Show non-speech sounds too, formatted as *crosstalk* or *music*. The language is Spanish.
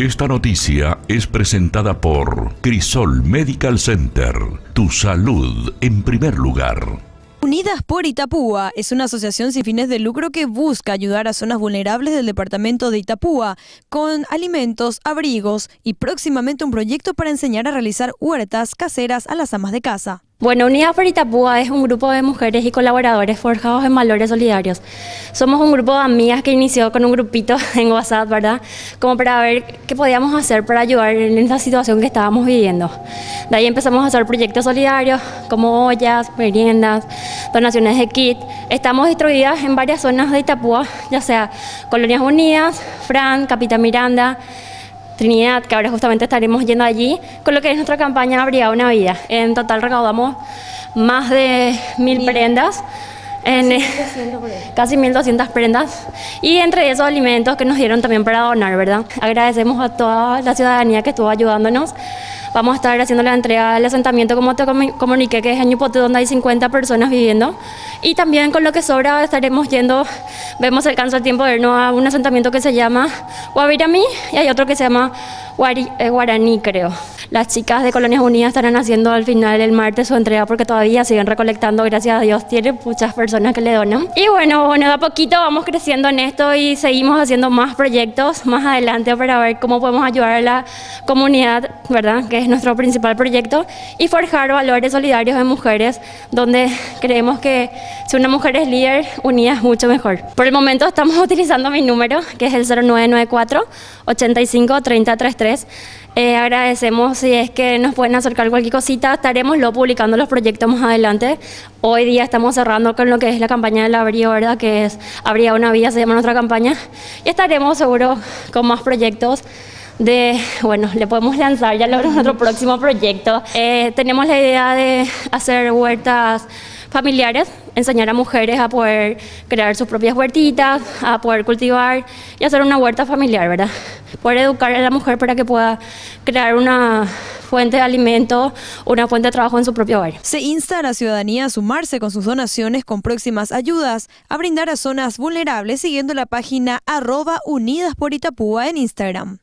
Esta noticia es presentada por Crisol Medical Center. Tu salud en primer lugar. Unidas por Itapúa es una asociación sin fines de lucro que busca ayudar a zonas vulnerables del departamento de Itapúa con alimentos, abrigos y próximamente un proyecto para enseñar a realizar huertas caseras a las amas de casa. Bueno, Unidas por Itapúa es un grupo de mujeres y colaboradores forjados en valores solidarios. Somos un grupo de amigas que inició con un grupito *laughs* en WhatsApp, ¿verdad? Como para ver qué podíamos hacer para ayudar en esta situación que estábamos viviendo. De ahí empezamos a hacer proyectos solidarios como ollas, meriendas, donaciones de kit. Estamos distribuidas en varias zonas de Itapúa, ya sea Colonias Unidas, Fran, Capitán Miranda, Trinidad, que ahora justamente estaremos yendo allí, con lo que es nuestra campaña Abrigada una Vida. En total recaudamos más de mil prendas. En, casi 1.200 prendas y entre esos alimentos que nos dieron también para donar, ¿verdad? Agradecemos a toda la ciudadanía que estuvo ayudándonos. Vamos a estar haciendo la entrega del asentamiento, como te comuniqué, que es en Yupote, donde hay 50 personas viviendo. Y también con lo que sobra estaremos yendo, vemos alcanza el tiempo de irnos a un asentamiento que se llama Guavirami y hay otro que se llama eh, Guaraní, creo. Las chicas de Colonias Unidas estarán haciendo al final el martes su entrega porque todavía siguen recolectando, gracias a Dios, tiene muchas personas que le donan. Y bueno, bueno, de a poquito vamos creciendo en esto y seguimos haciendo más proyectos más adelante para ver cómo podemos ayudar a la comunidad, ¿verdad? Que es nuestro principal proyecto y forjar valores solidarios en mujeres donde creemos que si una mujer es líder, unida es mucho mejor. Por el momento estamos *laughs* utilizando mi número, que es el 0994 85 3033. Eh, agradecemos si es que nos pueden acercar cualquier cosita, estaremos lo publicando los proyectos más adelante. Hoy día estamos cerrando con lo que es la campaña del Abrío, ¿verdad? Que es Habría una vida, se llama nuestra campaña. Y estaremos seguro con más proyectos de, bueno, le podemos lanzar ya *laughs* nuestro próximo proyecto. Eh, tenemos la idea de hacer huertas familiares, enseñar a mujeres a poder crear sus propias huertitas, a poder cultivar y hacer una huerta familiar, ¿verdad? Poder educar a la mujer para que pueda crear una fuente de alimento, una fuente de trabajo en su propio hogar. Se insta a la ciudadanía a sumarse con sus donaciones con próximas ayudas, a brindar a zonas vulnerables siguiendo la página arroba Unidas por Itapúa en Instagram.